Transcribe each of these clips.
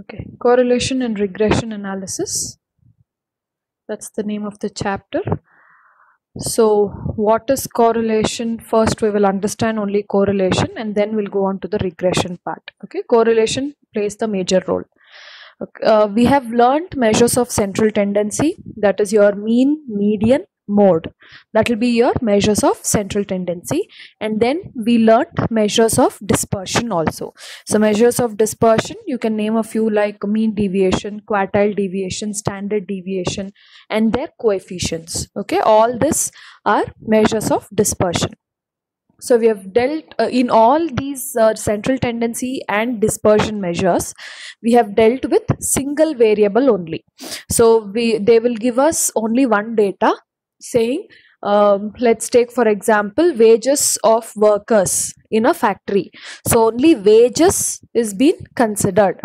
Okay, correlation and regression analysis. That's the name of the chapter. So, what is correlation? First, we will understand only correlation and then we'll go on to the regression part. Okay, correlation plays the major role. Okay, uh, we have learned measures of central tendency, that is your mean, median, mode. That will be your measures of central tendency, and then we learned measures of dispersion also. So, measures of dispersion, you can name a few like mean deviation, quartile deviation, standard deviation, and their coefficients. Okay, all this are measures of dispersion. So we have dealt uh, in all these uh, central tendency and dispersion measures. We have dealt with single variable only. So we they will give us only one data saying um, let's take for example wages of workers in a factory. So only wages is being considered.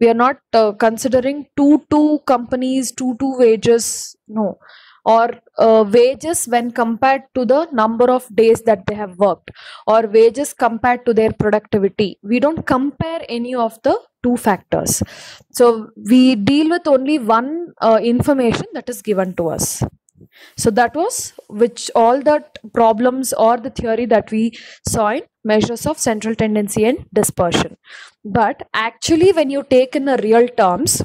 We are not uh, considering two two companies two two wages no. Or uh, wages when compared to the number of days that they have worked. Or wages compared to their productivity. We don't compare any of the two factors. So we deal with only one uh, information that is given to us so that was which all the problems or the theory that we saw in measures of central tendency and dispersion. But actually when you take in a real terms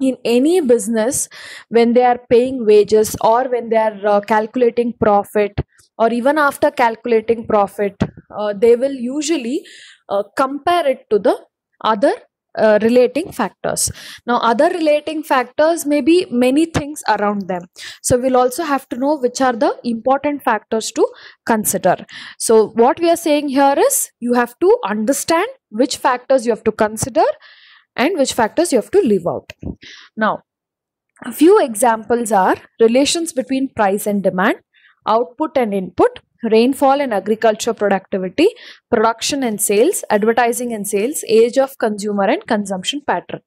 in any business when they are paying wages or when they are uh, calculating profit or even after calculating profit uh, they will usually uh, compare it to the other uh, relating factors. Now other relating factors may be many things around them. So we'll also have to know which are the important factors to consider. So what we are saying here is you have to understand which factors you have to consider and which factors you have to leave out. Now a few examples are relations between price and demand output and input rainfall and agriculture productivity, production and sales, advertising and sales, age of consumer and consumption pattern.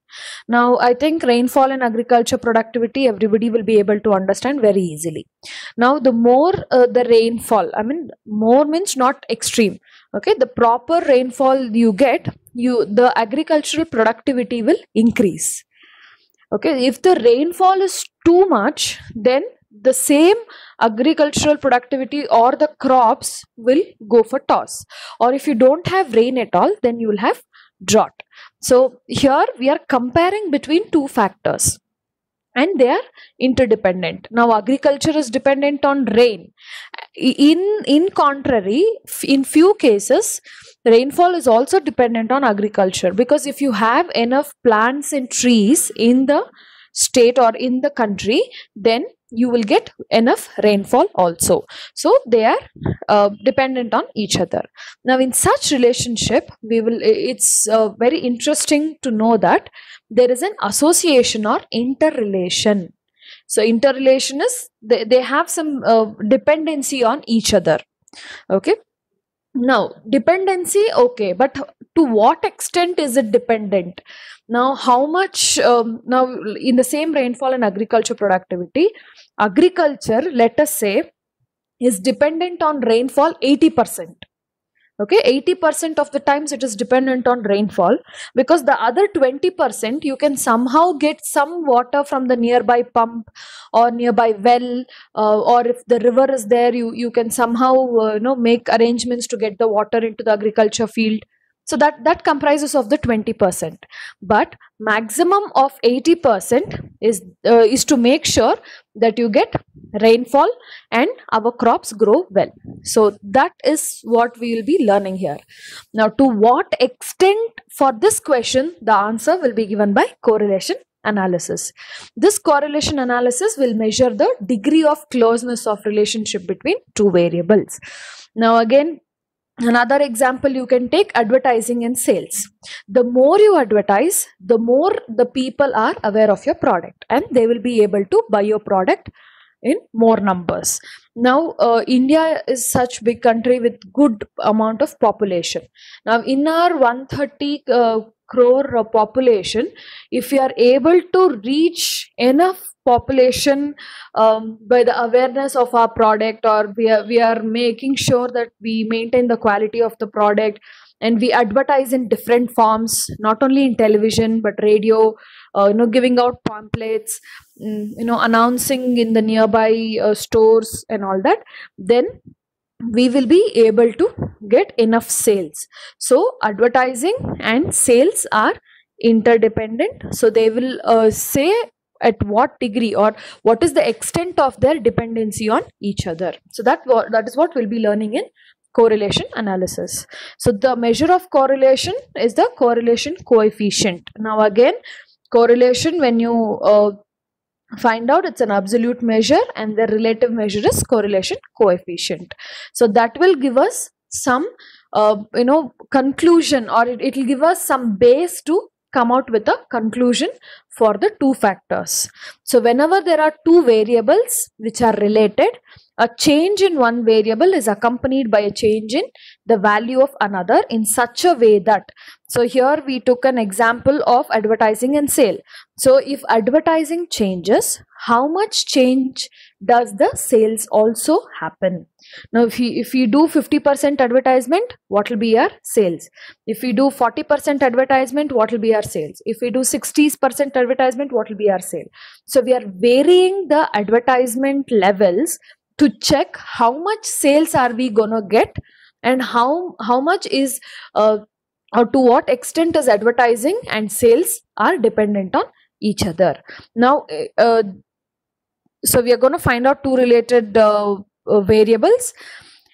Now, I think rainfall and agriculture productivity, everybody will be able to understand very easily. Now, the more uh, the rainfall, I mean, more means not extreme. Okay, the proper rainfall you get, you the agricultural productivity will increase. Okay, if the rainfall is too much, then the same agricultural productivity or the crops will go for toss. Or if you don't have rain at all then you will have drought. So here we are comparing between two factors and they are interdependent. Now agriculture is dependent on rain. In in contrary in few cases rainfall is also dependent on agriculture. Because if you have enough plants and trees in the state or in the country then you will get enough rainfall also. So they are uh, dependent on each other. Now in such relationship we will it's uh, very interesting to know that there is an association or interrelation. So interrelation is they, they have some uh, dependency on each other. Okay? Now dependency okay but to what extent is it dependent now how much um, now in the same rainfall and agriculture productivity agriculture let us say is dependent on rainfall 80% okay 80% of the times it is dependent on rainfall because the other 20% you can somehow get some water from the nearby pump or nearby well uh, or if the river is there you you can somehow uh, you know make arrangements to get the water into the agriculture field so that that comprises of the 20% but maximum of 80% is uh, is to make sure that you get rainfall and our crops grow well. So that is what we will be learning here. Now to what extent for this question the answer will be given by correlation analysis. This correlation analysis will measure the degree of closeness of relationship between two variables. Now again another example you can take advertising and sales. The more you advertise the more the people are aware of your product and they will be able to buy your product in more numbers. Now uh, india is such big country with good amount of population. Now in our 130 uh, crore population if we are able to reach enough population um, by the awareness of our product or we are, we are making sure that we maintain the quality of the product and we advertise in different forms not only in television but radio uh, you know giving out pamphlets mm, you know announcing in the nearby uh, stores and all that then we will be able to get enough sales. So advertising and sales are interdependent. So they will uh, say at what degree or what is the extent of their dependency on each other. So that that is what we'll be learning in correlation analysis. So the measure of correlation is the correlation coefficient. Now again correlation when you uh, find out it's an absolute measure and the relative measure is correlation coefficient. So that will give us some uh, you know conclusion or it will give us some base to come out with a conclusion for the two factors. So whenever there are two variables which are related, a change in one variable is accompanied by a change in the value of another in such a way that so here we took an example of advertising and sale. So if advertising changes, how much change does the sales also happen? Now if you if you do 50% advertisement, what will be our sales? If we do 40% advertisement, what will be our sales? If we do 60% advertisement, what will be our sale? So we are varying the advertisement levels to check how much sales are we gonna get and how how much is uh, or to what extent is advertising and sales are dependent on each other now uh, so we are going to find out two related uh, Uh, variables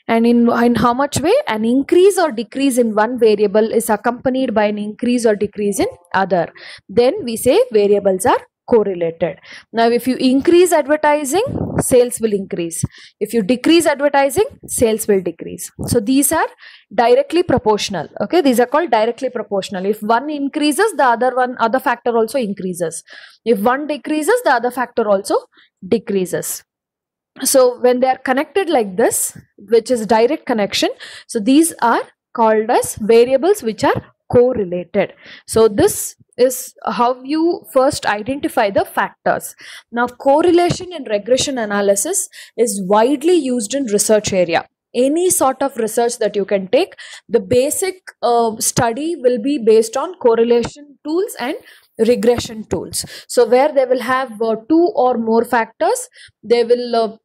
and in, in how much way? An increase or decrease in one variable is accompanied by an increase or decrease in other. Then we say variables are correlated. Now if you increase advertising sales will increase. If you decrease advertising sales will decrease. So these are directly proportional. Okay? These are called directly proportional. If one increases the other one other factor also increases. If one decreases the other factor also decreases so when they are connected like this which is direct connection so these are called as variables which are correlated. So this is how you first identify the factors. Now correlation and regression analysis is widely used in research area. Any sort of research that you can take the basic uh, study will be based on correlation tools and regression tools. So where they will have uh, two or more factors they will uh,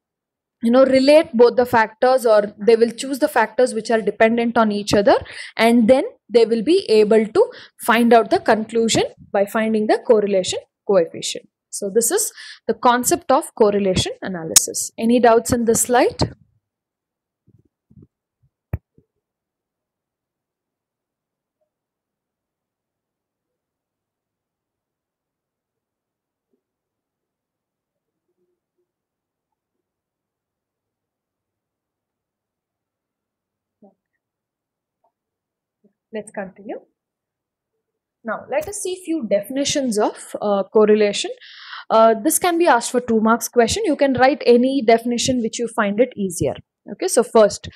you know relate both the factors or they will choose the factors which are dependent on each other and then they will be able to find out the conclusion by finding the correlation coefficient. So this is the concept of correlation analysis. Any doubts in this slide let's continue. Now let us see few definitions of uh, correlation. Uh, this can be asked for two marks question. You can write any definition which you find it easier. Okay so first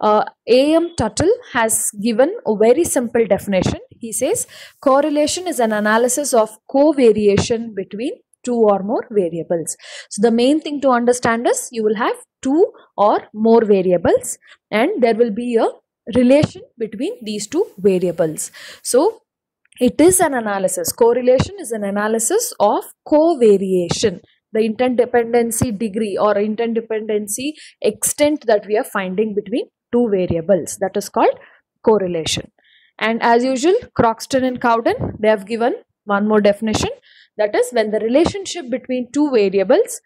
uh, A.M. Tuttle has given a very simple definition. He says correlation is an analysis of covariation between two or more variables. So the main thing to understand is you will have two or more variables and there will be a relation between these two variables. So it is an analysis. Correlation is an analysis of covariation, the interdependency degree or interdependency extent that we are finding between two variables. That is called correlation. And as usual, Croxton and Cowden, they have given one more definition. That is when the relationship between two variables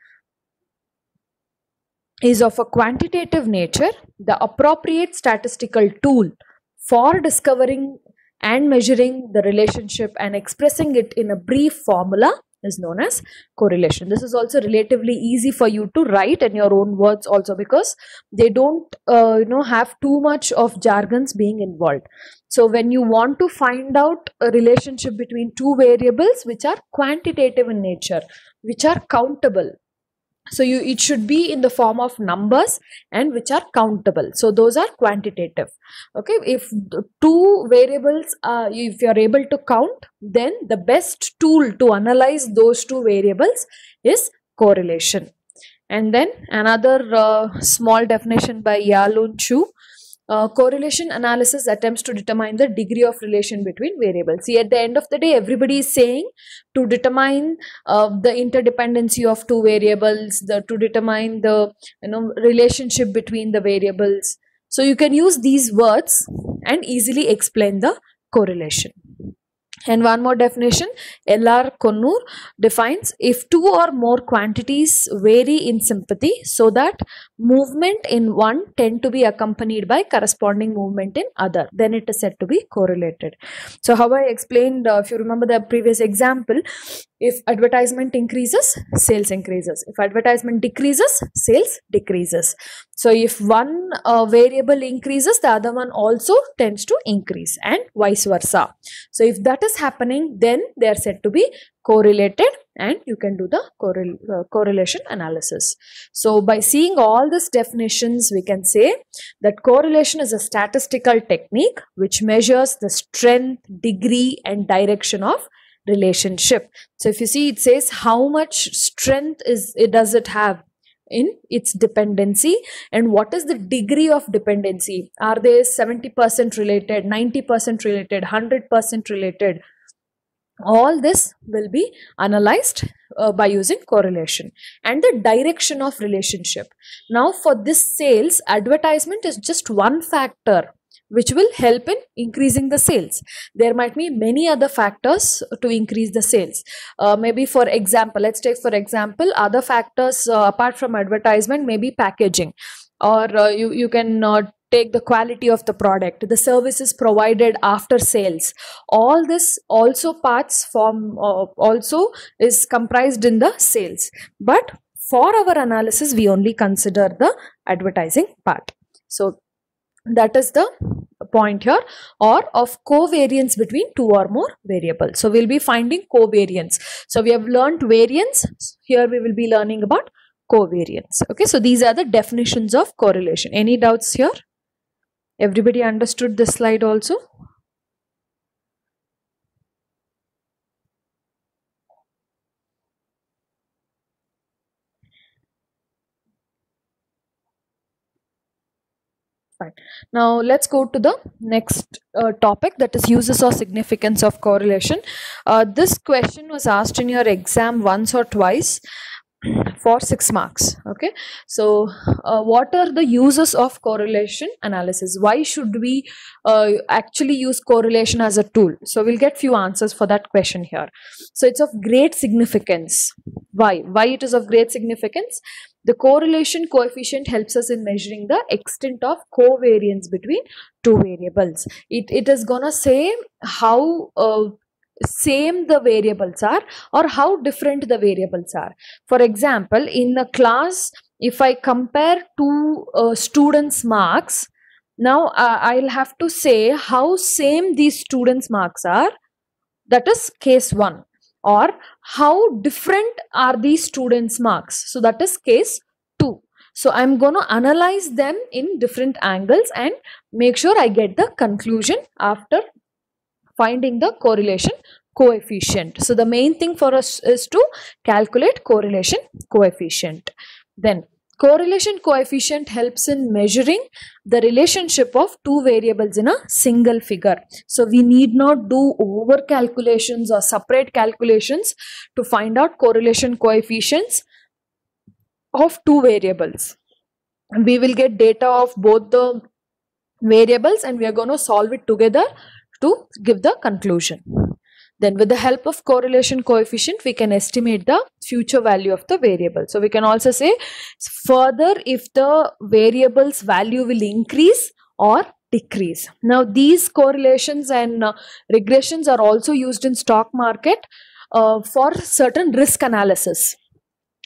is of a quantitative nature, the appropriate statistical tool for discovering and measuring the relationship and expressing it in a brief formula is known as correlation. This is also relatively easy for you to write in your own words also because they don't uh, you know have too much of jargons being involved. So when you want to find out a relationship between two variables which are quantitative in nature, which are countable, so you it should be in the form of numbers and which are countable. So those are quantitative. Okay if two variables uh, if you are able to count then the best tool to analyze those two variables is correlation. And then another uh, small definition by Ya-Lun Chou uh, correlation analysis attempts to determine the degree of relation between variables. See, at the end of the day, everybody is saying to determine uh, the interdependency of two variables, the to determine the you know relationship between the variables. So you can use these words and easily explain the correlation. And one more definition, L.R. Connor defines if two or more quantities vary in sympathy so that movement in one tend to be accompanied by corresponding movement in other, then it is said to be correlated. So how I explained, uh, if you remember the previous example, if advertisement increases, sales increases. If advertisement decreases, sales decreases. So if one uh, variable increases, the other one also tends to increase and vice versa. So if that is happening, then they are said to be correlated and you can do the correl uh, correlation analysis. So by seeing all these definitions, we can say that correlation is a statistical technique which measures the strength, degree and direction of relationship. So if you see it says how much strength is it does it have in its dependency? And what is the degree of dependency? Are they 70% related 90% related 100% related? All this will be analyzed uh, by using correlation. And the direction of relationship. Now for this sales advertisement is just one factor which will help in increasing the sales. There might be many other factors to increase the sales. Uh, maybe for example, let's take for example, other factors uh, apart from advertisement, maybe packaging or uh, you, you can uh, take the quality of the product, the services provided after sales. All this also parts from uh, also is comprised in the sales. But for our analysis, we only consider the advertising part. So that is the point here or of covariance between two or more variables. So we'll be finding covariance. So we have learned variance. Here we will be learning about covariance. Okay, so these are the definitions of correlation. Any doubts here? Everybody understood this slide also? Fine. Now let's go to the next uh, topic that is uses or significance of correlation. Uh, this question was asked in your exam once or twice for 6 marks. Okay? So uh, what are the uses of correlation analysis? Why should we uh, actually use correlation as a tool? So we'll get few answers for that question here. So it's of great significance. Why? Why it is of great significance the correlation coefficient helps us in measuring the extent of covariance between two variables it, it is gonna say how uh, same the variables are or how different the variables are. For example, in a class, if I compare two uh, students' marks, now uh, I'll have to say how same these students' marks are. That is case 1. Or how different are these students' marks. So that is case 2. So I'm going to analyze them in different angles and make sure I get the conclusion after finding the correlation coefficient. So the main thing for us is to calculate correlation coefficient. Then correlation coefficient helps in measuring the relationship of two variables in a single figure. So we need not do over calculations or separate calculations to find out correlation coefficients of two variables. We will get data of both the variables and we are going to solve it together to give the conclusion. Then with the help of correlation coefficient, we can estimate the future value of the variable. So we can also say further if the variable's value will increase or decrease. Now these correlations and uh, regressions are also used in stock market uh, for certain risk analysis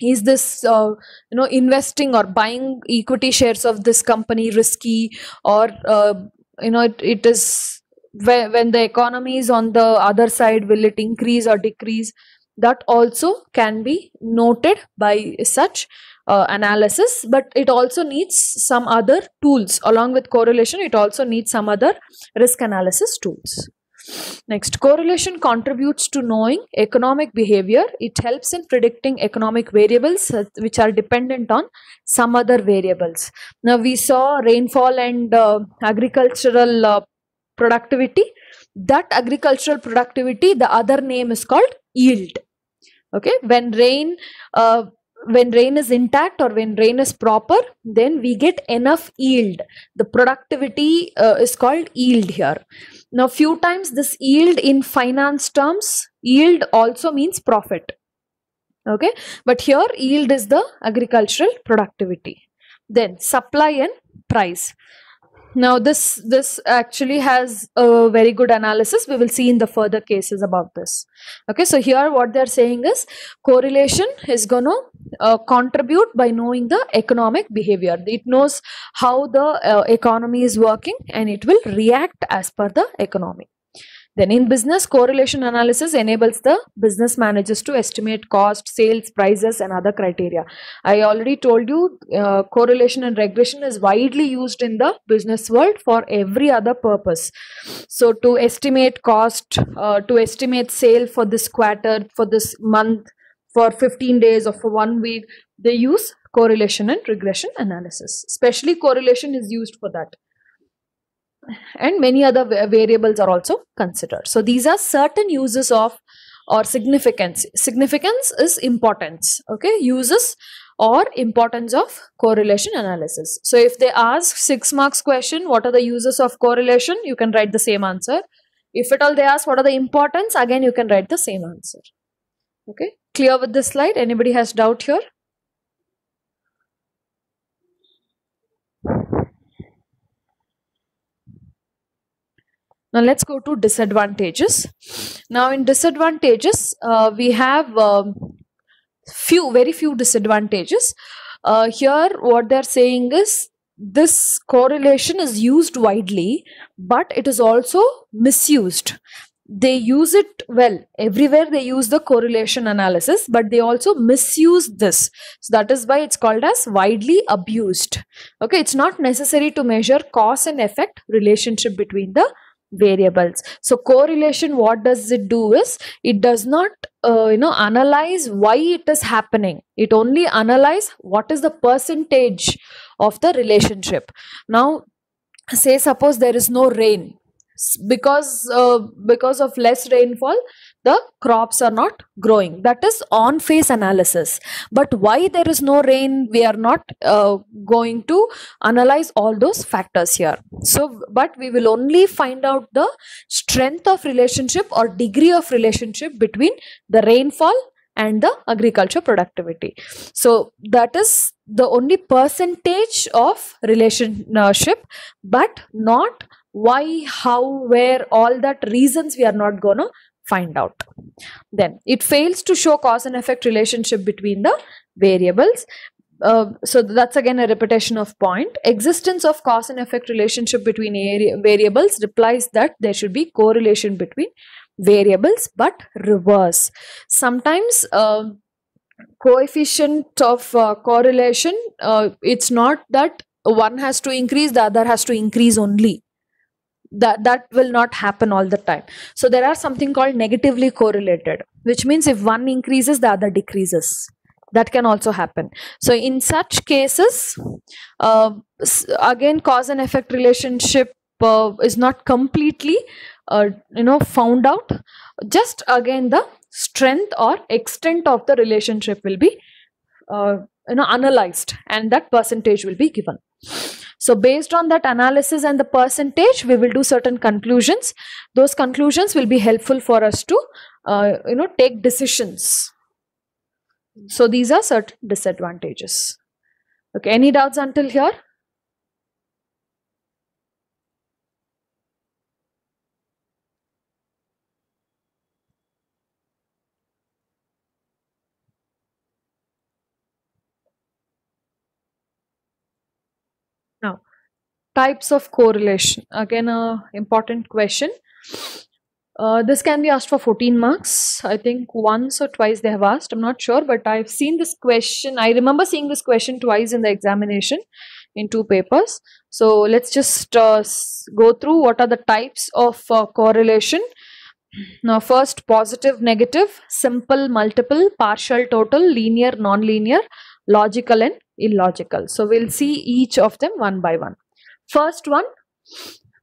is this uh, you know investing or buying equity shares of this company risky or uh, you know it, it is when, when the economy is on the other side will it increase or decrease that also can be noted by such uh, analysis but it also needs some other tools along with correlation it also needs some other risk analysis tools Next, correlation contributes to knowing economic behavior. It helps in predicting economic variables uh, which are dependent on some other variables. Now, we saw rainfall and uh, agricultural uh, productivity. That agricultural productivity, the other name is called yield. Okay, when rain uh, when rain is intact or when rain is proper then we get enough yield. The productivity uh, is called yield here. Now few times this yield in finance terms yield also means profit. Okay but here yield is the agricultural productivity. Then supply and price now this this actually has a very good analysis. We will see in the further cases about this. Okay so here what they're saying is correlation is going to uh, contribute by knowing the economic behavior. It knows how the uh, economy is working and it will react as per the economy then in business, correlation analysis enables the business managers to estimate cost, sales, prices and other criteria. I already told you uh, correlation and regression is widely used in the business world for every other purpose. So to estimate cost, uh, to estimate sale for this quarter, for this month, for 15 days or for one week, they use correlation and regression analysis. Especially correlation is used for that and many other variables are also considered. So these are certain uses of or significance. Significance is importance. Okay, uses or importance of correlation analysis. So if they ask six marks question, what are the uses of correlation? You can write the same answer. If at all they ask what are the importance, again you can write the same answer. Okay, clear with this slide? Anybody has doubt here? Now let's go to disadvantages. Now in disadvantages, uh, we have um, few, very few disadvantages. Uh, here, what they're saying is this correlation is used widely, but it is also misused. They use it well everywhere. They use the correlation analysis, but they also misuse this. So that is why it's called as widely abused. Okay, it's not necessary to measure cause and effect relationship between the variables. So correlation what does it do is it does not uh, you know analyze why it is happening. It only analyze what is the percentage of the relationship. Now say suppose there is no rain because uh, because of less rainfall the crops are not growing. That is on face analysis. But why there is no rain we are not uh, going to analyze all those factors here. So but we will only find out the strength of relationship or degree of relationship between the rainfall and the agriculture productivity. So that is the only percentage of relationship but not why how where all that reasons we are not gonna find out. Then it fails to show cause and effect relationship between the variables. Uh, so that's again a repetition of point. Existence of cause and effect relationship between variables implies that there should be correlation between variables but reverse. Sometimes uh, coefficient of uh, correlation uh, it's not that one has to increase the other has to increase only that that will not happen all the time. So there are something called negatively correlated which means if one increases the other decreases. That can also happen. So in such cases uh, again cause and effect relationship uh, is not completely uh, you know found out. Just again the strength or extent of the relationship will be uh, you know analyzed and that percentage will be given so based on that analysis and the percentage we will do certain conclusions. Those conclusions will be helpful for us to uh, you know take decisions. So these are certain disadvantages. Okay any doubts until here now types of correlation again a important question uh, this can be asked for 14 marks i think once or twice they have asked i'm not sure but i've seen this question i remember seeing this question twice in the examination in two papers. So let's just uh, go through what are the types of uh, correlation. Now, first positive, negative, simple, multiple, partial, total, linear, non-linear, logical, and illogical. So we'll see each of them one by one. First one,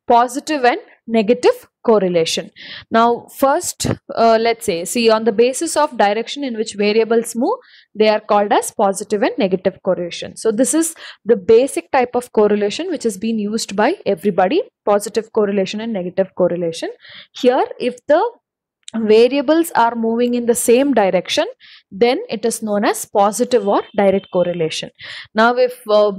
positive and negative correlation. Now, first, uh, let's say, see on the basis of direction in which variables move, they are called as positive and negative correlation. So this is the basic type of correlation which has been used by everybody, positive correlation and negative correlation. Here, if the variables are moving in the same direction, then it is known as positive or direct correlation. Now, if uh,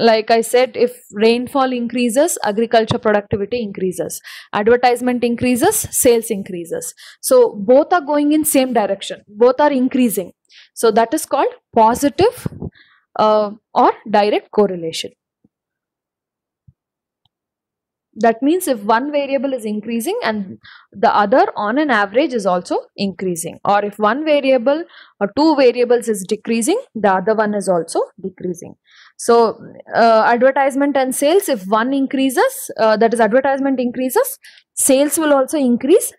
like I said, if rainfall increases, agriculture productivity increases. Advertisement increases, sales increases. So both are going in same direction. Both are increasing. So that is called positive uh, or direct correlation. That means if one variable is increasing and the other on an average is also increasing or if one variable or two variables is decreasing, the other one is also decreasing. So uh, advertisement and sales, if one increases, uh, that is advertisement increases, sales will also increase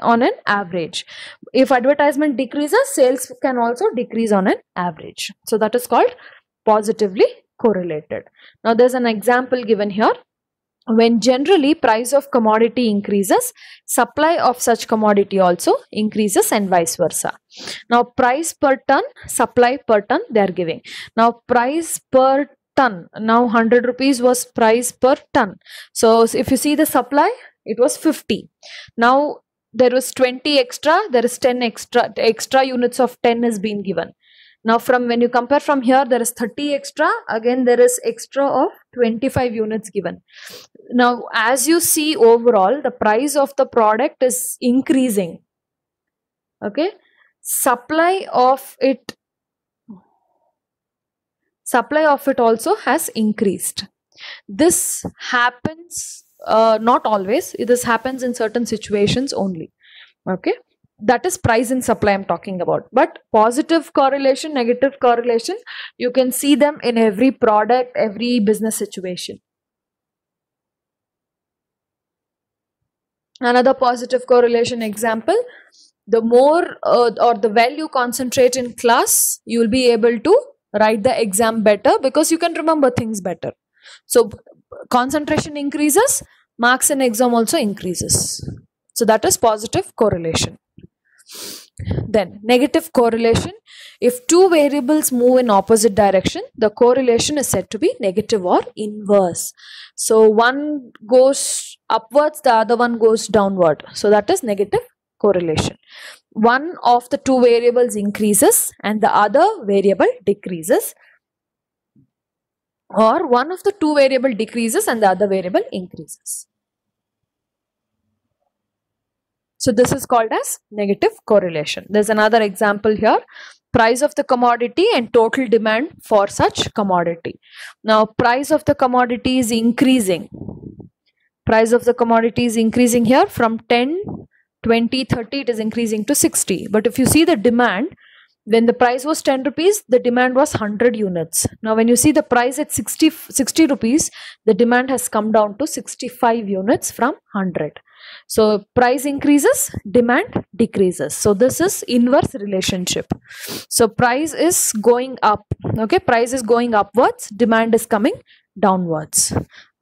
on an average. If advertisement decreases, sales can also decrease on an average. So that is called positively correlated. Now there's an example given here. When generally price of commodity increases, supply of such commodity also increases and vice versa. Now price per ton, supply per ton they are giving. Now price per ton, now 100 rupees was price per ton. So if you see the supply, it was 50. Now there was 20 extra, there is 10 extra, extra units of 10 is being given. Now from when you compare from here, there is 30 extra, again there is extra of 25 units given. Now as you see overall, the price of the product is increasing. Okay, supply of it supply of it also has increased. This happens uh, not always. This happens in certain situations only. Okay? That is price and supply i'm talking about. But positive correlation negative correlation you can see them in every product every business situation another positive correlation example the more uh, or the value concentrate in class you will be able to write the exam better because you can remember things better. So concentration increases marks in exam also increases. So that is positive correlation then negative correlation. If two variables move in opposite direction the correlation is said to be negative or inverse. So one goes upwards the other one goes downward. So that is negative correlation. One of the two variables increases and the other variable decreases. Or one of the two variable decreases and the other variable increases so this is called as negative correlation. There's another example here. Price of the commodity and total demand for such commodity. Now price of the commodity is increasing. Price of the commodity is increasing here from 10 20 30 it is increasing to 60 but if you see the demand when the price was 10 rupees the demand was 100 units. Now when you see the price at 60 60 rupees the demand has come down to 65 units from 100 so price increases demand decreases. So this is inverse relationship. So price is going up. Okay price is going upwards demand is coming downwards.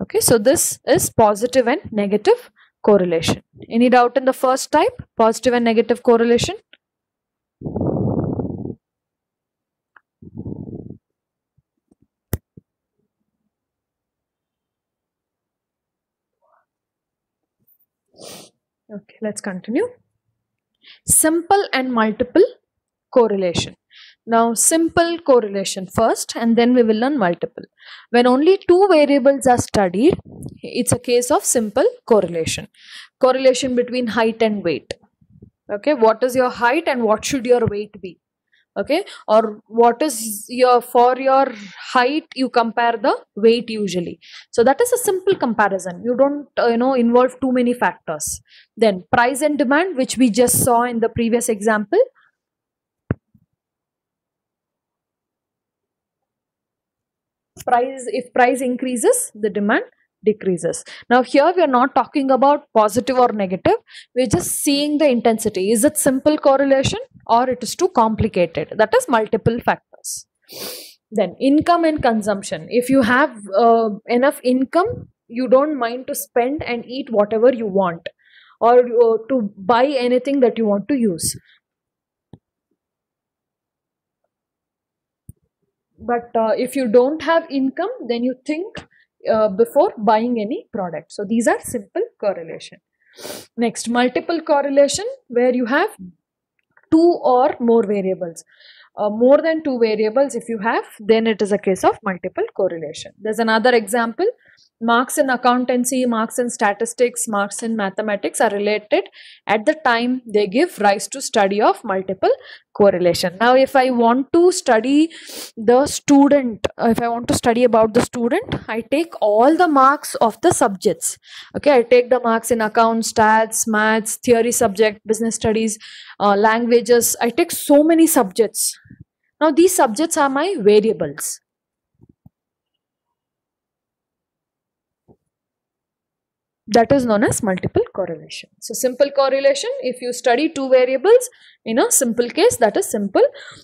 Okay so this is positive and negative correlation. Any doubt in the first type? Positive and negative correlation Okay, let's continue. Simple and multiple correlation. Now, simple correlation first, and then we will learn multiple. When only two variables are studied, it's a case of simple correlation. Correlation between height and weight. Okay, what is your height and what should your weight be? Okay? Or what is your for your height you compare the weight usually. So that is a simple comparison. You don't uh, you know involve too many factors. Then price and demand which we just saw in the previous example. Price if price increases the demand decreases. Now here we are not talking about positive or negative. We're just seeing the intensity. Is it simple correlation or it is too complicated? That is multiple factors. Then income and consumption. If you have uh, enough income you don't mind to spend and eat whatever you want or uh, to buy anything that you want to use. But uh, if you don't have income then you think uh, before buying any product. So these are simple correlation. Next multiple correlation where you have two or more variables. Uh, more than two variables if you have then it is a case of multiple correlation. There's another example marks in accountancy marks in statistics marks in mathematics are related at the time they give rise to study of multiple correlation. Now if i want to study the student if i want to study about the student i take all the marks of the subjects. Okay i take the marks in accounts stats maths theory subject business studies uh, languages. I take so many subjects. Now these subjects are my variables that is known as multiple correlation. So simple correlation, if you study two variables in a simple case that is simple.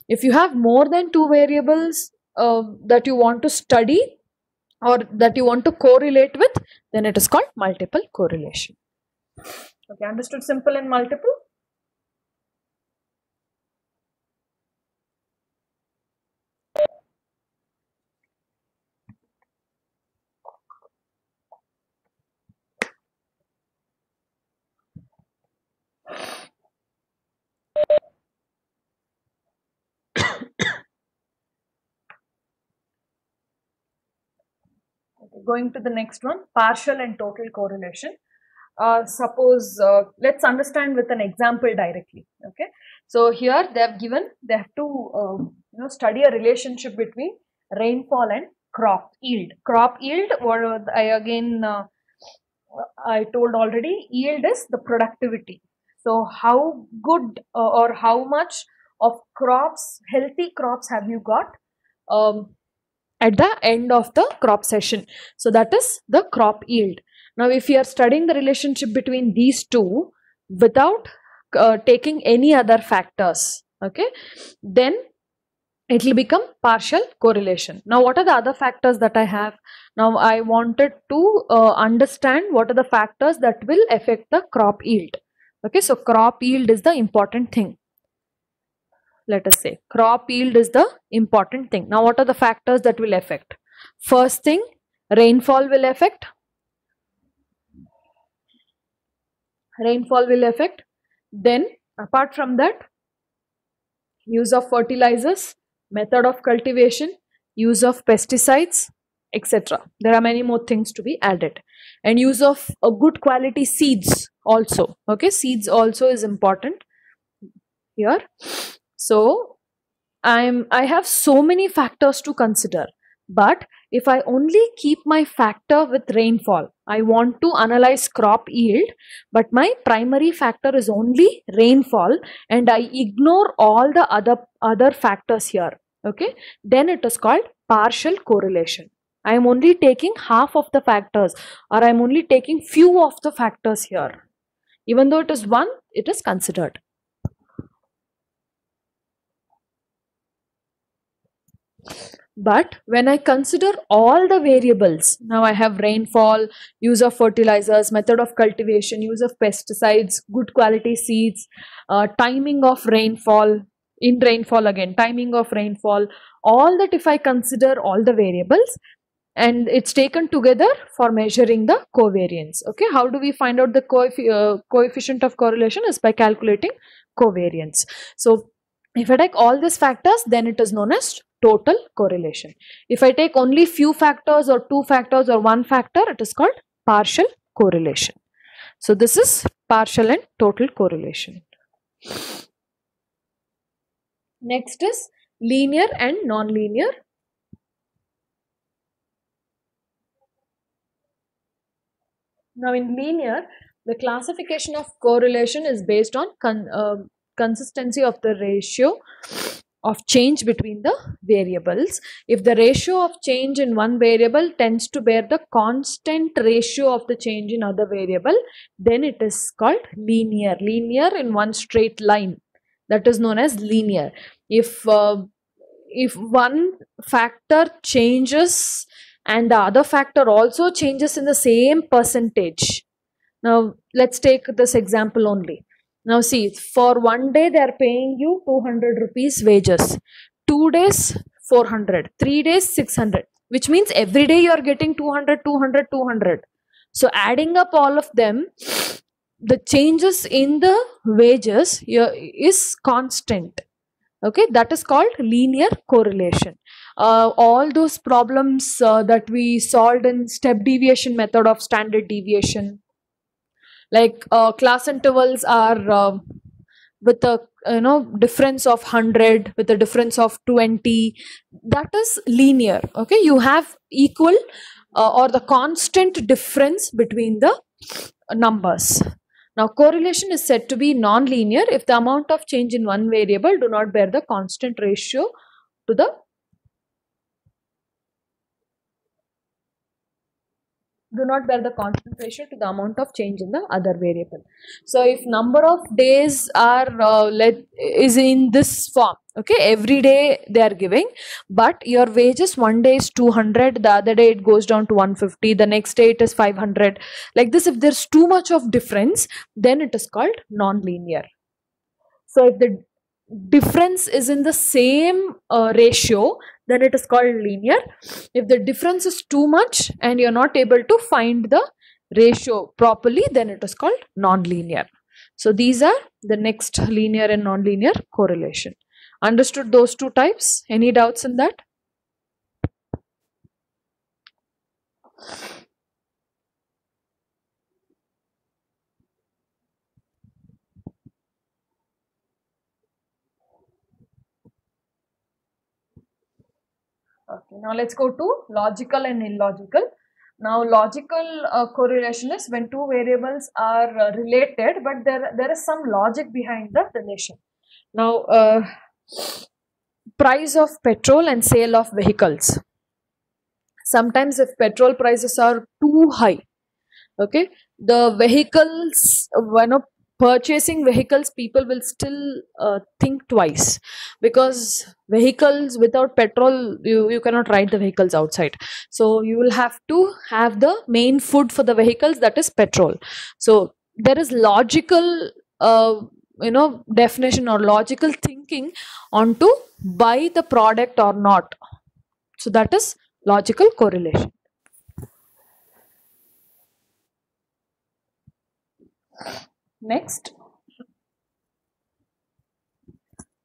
If you have more than two variables uh, that you want to study or that you want to correlate with then it is called multiple correlation. Okay, understood simple and multiple? Okay, going to the next one, partial and total correlation. Uh, suppose, uh, let's understand with an example directly. Okay, so here they have given, they have to, uh, you know, study a relationship between rainfall and crop yield. Crop yield, or I again, uh, I told already, yield is the productivity. So how good uh, or how much of crops, healthy crops have you got? Um, at the end of the crop session. So that is the crop yield. Now, if you are studying the relationship between these two without uh, taking any other factors, okay, then it will become partial correlation. Now, what are the other factors that I have? Now, I wanted to uh, understand what are the factors that will affect the crop yield. Okay, so crop yield is the important thing let us say crop yield is the important thing. Now what are the factors that will affect? First thing rainfall will affect. Rainfall will affect. Then apart from that use of fertilizers method of cultivation use of pesticides etc there are many more things to be added. And use of a good quality seeds also. Okay seeds also is important here so I'm I have so many factors to consider. But if I only keep my factor with rainfall, I want to analyze crop yield, but my primary factor is only rainfall and I ignore all the other, other factors here. Okay, then it is called partial correlation. I am only taking half of the factors or I am only taking few of the factors here. Even though it is one, it is considered. But when I consider all the variables, now I have rainfall, use of fertilizers, method of cultivation, use of pesticides, good quality seeds, uh, timing of rainfall, in rainfall again, timing of rainfall, all that if I consider all the variables and it's taken together for measuring the covariance. Okay, how do we find out the uh, coefficient of correlation is by calculating covariance. So if I take all these factors, then it is known as total correlation. If I take only few factors or two factors or one factor, it is called partial correlation. So this is partial and total correlation. Next is linear and non-linear. Now in linear, the classification of correlation is based on con uh, consistency of the ratio of change between the variables. If the ratio of change in one variable tends to bear the constant ratio of the change in other variable, then it is called linear. Linear in one straight line. That is known as linear. If uh, if one factor changes and the other factor also changes in the same percentage. Now let's take this example only. Now see, for one day they are paying you 200 rupees wages. Two days 400, three days 600, which means every day you are getting 200, 200, 200. So adding up all of them, the changes in the wages is constant. Okay, that is called linear correlation. Uh, all those problems uh, that we solved in step deviation method of standard deviation, like uh, class intervals are uh, with a you know difference of 100 with a difference of 20 that is linear okay? You have equal uh, or the constant difference between the numbers. Now correlation is said to be non-linear. If the amount of change in one variable do not bear the constant ratio to the do not bear the constant ratio to the amount of change in the other variable. So if number of days are uh, let is in this form, okay, every day they are giving, but your wages one day is 200, the other day it goes down to 150, the next day it is 500. Like this, if there's too much of difference, then it is called non-linear. So if the difference is in the same uh, ratio then it is called linear. If the difference is too much and you're not able to find the ratio properly then it is called non-linear. So these are the next linear and non-linear correlation. Understood those two types? Any doubts in that Okay, now let's go to logical and illogical. Now, logical uh, correlation is when two variables are uh, related, but there there is some logic behind the relation. Now, uh, price of petrol and sale of vehicles. Sometimes, if petrol prices are too high, okay, the vehicles, you know, purchasing vehicles people will still uh, think twice. Because vehicles without petrol you, you cannot ride the vehicles outside. So you will have to have the main food for the vehicles that is petrol. So there is logical uh, you know definition or logical thinking on to buy the product or not. So that is logical correlation next.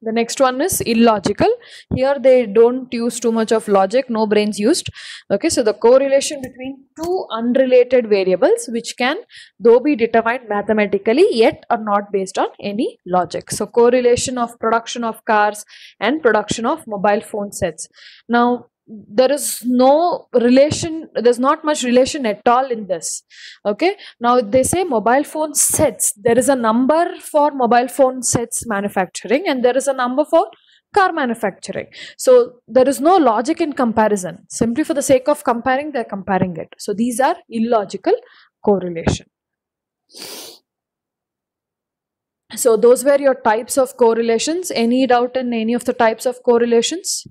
The next one is illogical. Here they don't use too much of logic no brains used. Okay so the correlation between two unrelated variables which can though be determined mathematically yet are not based on any logic. So correlation of production of cars and production of mobile phone sets. Now there is no relation there's not much relation at all in this. Okay? Now they say mobile phone sets. There is a number for mobile phone sets manufacturing and there is a number for car manufacturing. So there is no logic in comparison. Simply for the sake of comparing they're comparing it. So these are illogical correlation. So those were your types of correlations. Any doubt in any of the types of correlations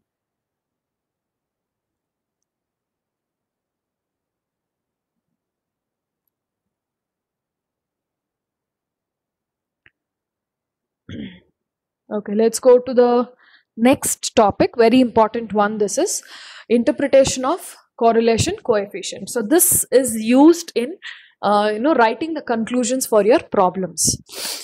Okay, let's go to the next topic. Very important one. This is interpretation of correlation coefficient. So this is used in uh, you know writing the conclusions for your problems.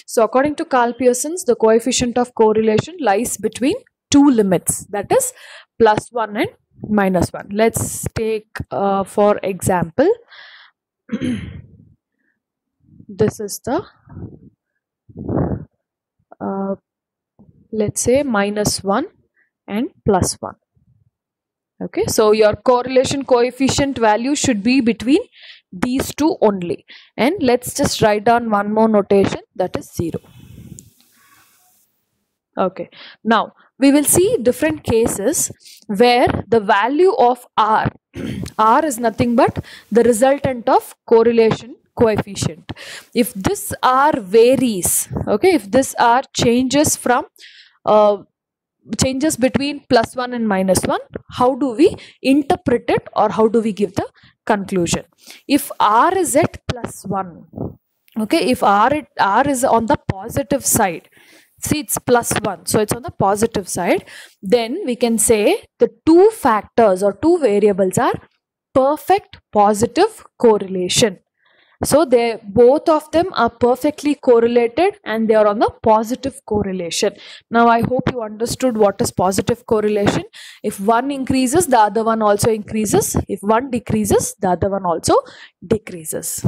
So according to Karl Pearson's, the coefficient of correlation lies between two limits. That is plus one and minus one. Let's take uh, for example. this is the uh, let's say minus 1 and plus 1 okay so your correlation coefficient value should be between these two only and let's just write down one more notation that is 0 Okay. Now we will see different cases where the value of R, R is nothing but the resultant of correlation coefficient. If this R varies, okay, if this R changes from uh, changes between plus 1 and minus 1 how do we interpret it or how do we give the conclusion? If r is at plus 1 okay if r it, r is on the positive side see it's plus 1 so it's on the positive side then we can say the two factors or two variables are perfect positive correlation so they both of them are perfectly correlated and they are on the positive correlation. Now I hope you understood what is positive correlation. If one increases, the other one also increases. If one decreases, the other one also decreases.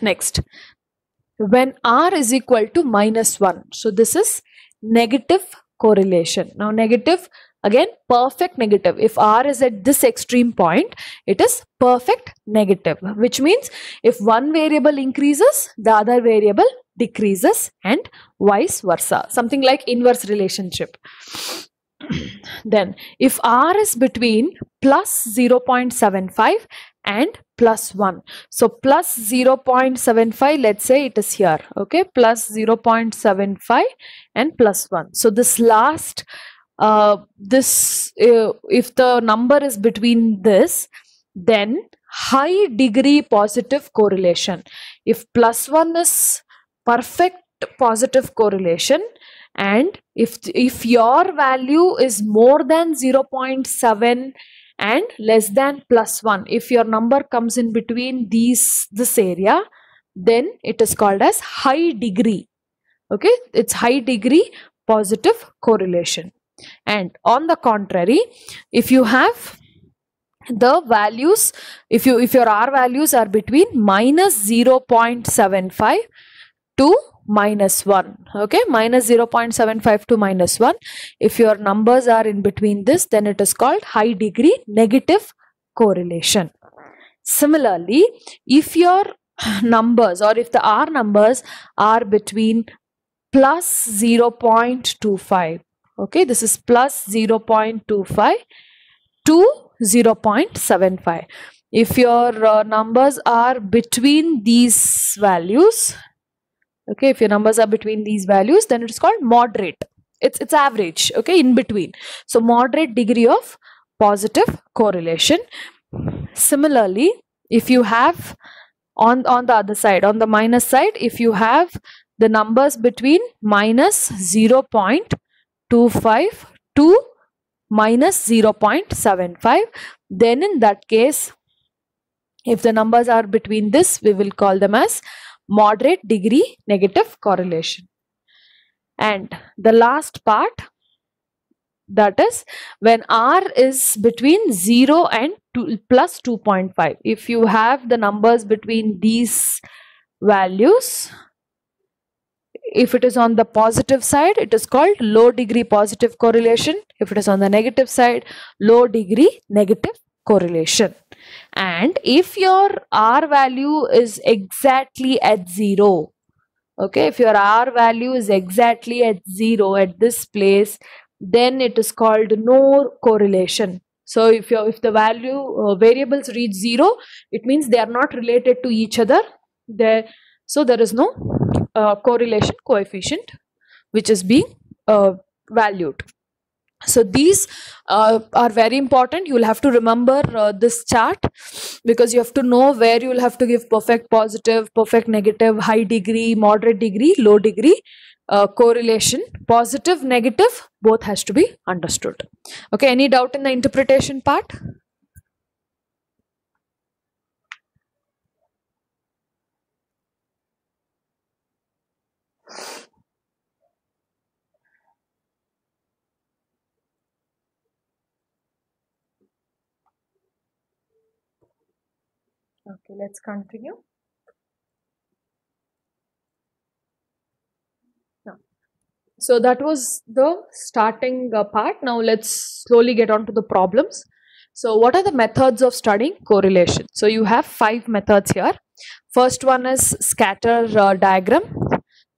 Next, when R is equal to minus 1. So this is negative correlation. Now negative again perfect negative. If r is at this extreme point it is perfect negative which means if one variable increases the other variable decreases and vice versa. Something like inverse relationship. Then if r is between plus 0.75 and plus 1 so plus 0.75 let's say it is here okay? Plus 0.75 and plus 1 so this last uh, this uh, if the number is between this then high degree positive correlation. If plus 1 is perfect positive correlation and if if your value is more than 0.7 and less than plus 1 if your number comes in between these this area then it is called as high degree. Okay? It's high degree positive correlation and on the contrary if you have the values if you if your r values are between minus 0.75 to minus 1 okay? Minus 0.75 to minus 1 if your numbers are in between this then it is called high degree negative correlation. Similarly if your numbers or if the r numbers are between plus 0.25 okay this is plus 0.25 to 0.75 if your uh, numbers are between these values okay if your numbers are between these values then it is called moderate. It's it's average okay in between. So moderate degree of positive correlation. Similarly if you have on on the other side on the minus side if you have the numbers between minus 0. 0.25 to minus 0.75 then in that case if the numbers are between this we will call them as moderate degree negative correlation. And the last part that is when r is between 0 and 2 plus 2.5 if you have the numbers between these values if it is on the positive side, it is called low degree positive correlation. If it is on the negative side, low degree negative correlation. And if your R value is exactly at 0, okay, if your R value is exactly at 0 at this place, then it is called no correlation. So if your if the value uh, variables reach 0, it means they are not related to each other. There, so there is no uh, correlation coefficient which is being uh, valued. So these uh, are very important. You will have to remember uh, this chart because you have to know where you will have to give perfect positive, perfect negative, high degree, moderate degree, low degree uh, correlation. Positive, negative, both has to be understood. Okay, any doubt in the interpretation part? Okay, let's continue. Now, so that was the starting uh, part. Now let's slowly get on to the problems. So what are the methods of studying correlation? So you have five methods here. First one is scatter uh, diagram.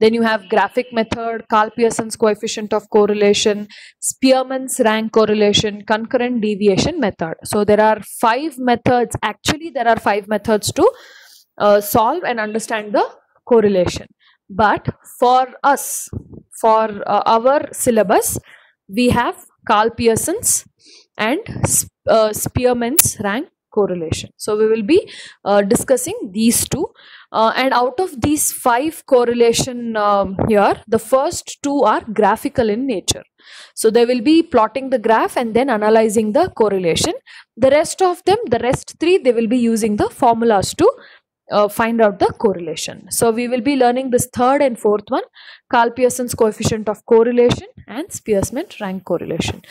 Then you have graphic method karl pearson's coefficient of correlation spearman's rank correlation concurrent deviation method. So there are five methods. Actually there are five methods to uh, solve and understand the correlation. But for us for uh, our syllabus we have karl pearson's and uh, spearman's rank correlation. So we will be uh, discussing these two uh, and out of these five correlation um, here the first two are graphical in nature. So they will be plotting the graph and then analyzing the correlation. The rest of them the rest three they will be using the formulas to uh, find out the correlation. So we will be learning this third and fourth one, Karl Pearson's coefficient of correlation and Spearman rank correlation.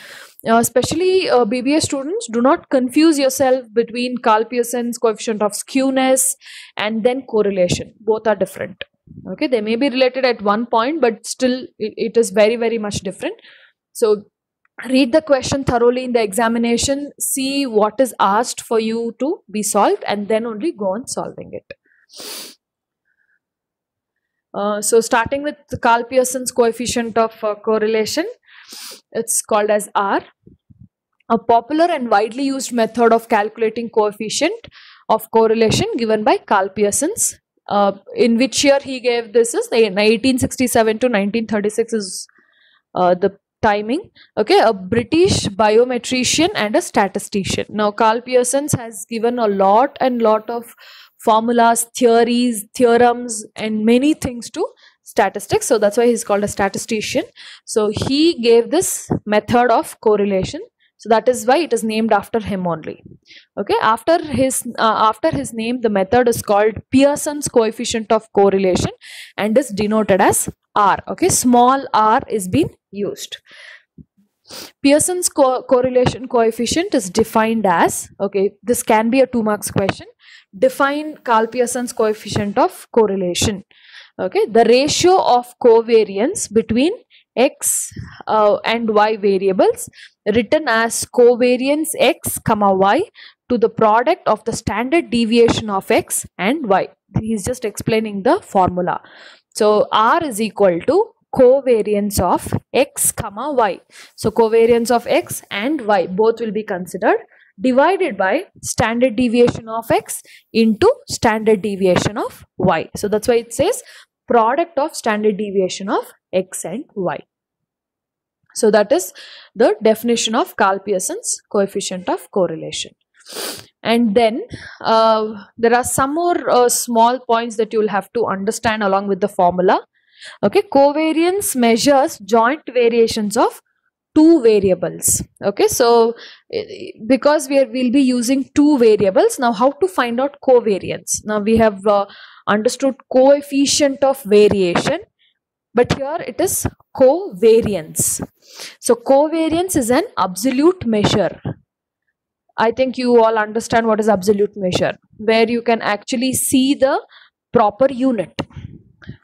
Uh, especially uh, BBA students, do not confuse yourself between Karl Pearson's coefficient of skewness and then correlation. Both are different. Okay, they may be related at one point, but still it, it is very, very much different. So read the question thoroughly in the examination see what is asked for you to be solved and then only go on solving it uh, so starting with Karl Pearson's coefficient of uh, correlation it's called as R. A popular and widely used method of calculating coefficient of correlation given by Karl Pearson's uh, in which year he gave this is 1867 to 1936 is uh, the timing. Okay a british biometrician and a statistician. Now karl pearsons has given a lot and lot of formulas theories theorems and many things to statistics. So that's why he's called a statistician. So he gave this method of correlation. So that is why it is named after him only. Okay after his uh, after his name the method is called pearson's coefficient of correlation and is denoted as r. Okay small r is being used. Pearson's co correlation coefficient is defined as okay this can be a two marks question. Define karl pearson's coefficient of correlation okay the ratio of covariance between x uh, and y variables written as covariance x comma y to the product of the standard deviation of x and y. He's just explaining the formula. So r is equal to covariance of x comma y. So covariance of x and y both will be considered divided by standard deviation of x into standard deviation of y. So that's why it says product of standard deviation of x and y. So that is the definition of Karl Pearson's coefficient of correlation. And then uh, there are some more uh, small points that you will have to understand along with the formula. Okay, covariance measures joint variations of two variables okay so because we will be using two variables now how to find out covariance now we have uh, understood coefficient of variation but here it is covariance. So covariance is an absolute measure. I think you all understand what is absolute measure where you can actually see the proper unit.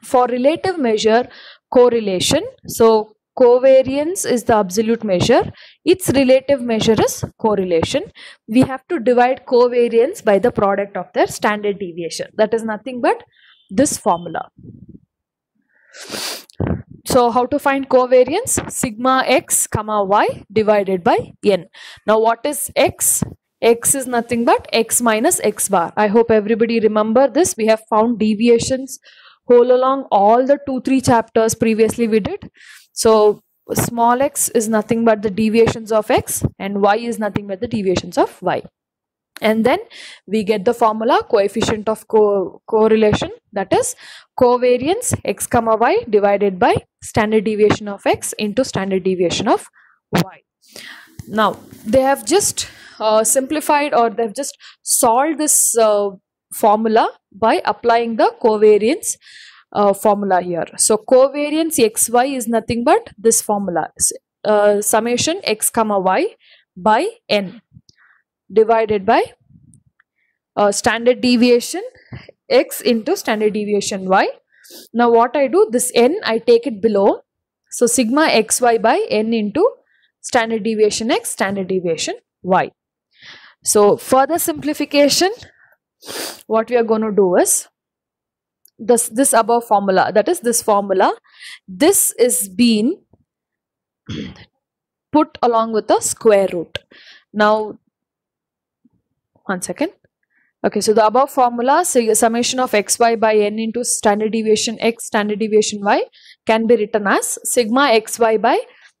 For relative measure correlation. So covariance is the absolute measure its relative measure is correlation. We have to divide covariance by the product of their standard deviation. That is nothing but this formula. So how to find covariance? Sigma x comma y divided by n. Now what is x? X is nothing but x minus x bar. I hope everybody remember this. We have found deviations whole along all the two three chapters previously we did. So small x is nothing but the deviations of x and y is nothing but the deviations of y. And then we get the formula coefficient of co correlation that is covariance x comma y divided by standard deviation of x into standard deviation of y. Now they have just uh, simplified or they've just solved this uh, formula by applying the covariance uh, formula here. So covariance xy is nothing but this formula uh, summation x comma y by n divided by uh, standard deviation x into standard deviation y. Now what I do this n I take it below. So sigma xy by n into standard deviation x standard deviation y. So further simplification what we are going to do is this this above formula that is this formula. This is been put along with the square root. Now one second. Okay so the above formula say summation of xy by n into standard deviation x standard deviation y can be written as sigma xy by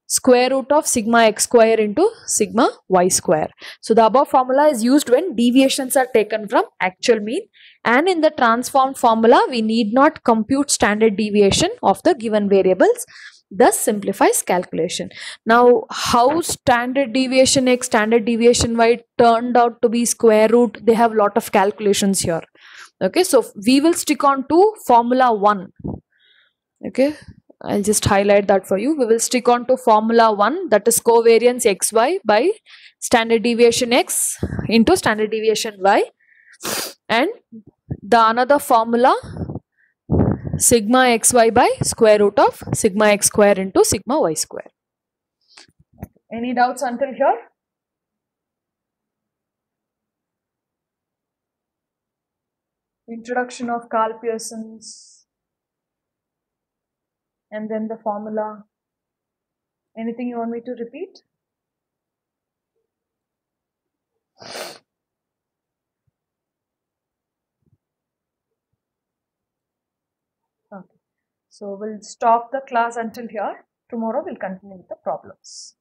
square root of sigma x square into sigma y square. So the above formula is used when deviations are taken from actual mean. And in the transformed formula we need not compute standard deviation of the given variables thus simplifies calculation. Now how standard deviation x standard deviation y turned out to be square root? They have lot of calculations here. Okay so we will stick on to formula 1 okay i'll just highlight that for you we will stick on to formula 1 that is covariance xy by standard deviation x into standard deviation y and the another formula sigma xy by square root of sigma x square into sigma y square. Any doubts until here? Introduction of Karl Pearson's and then the formula. Anything you want me to repeat? Okay. So we'll stop the class until here. Tomorrow we'll continue with the problems.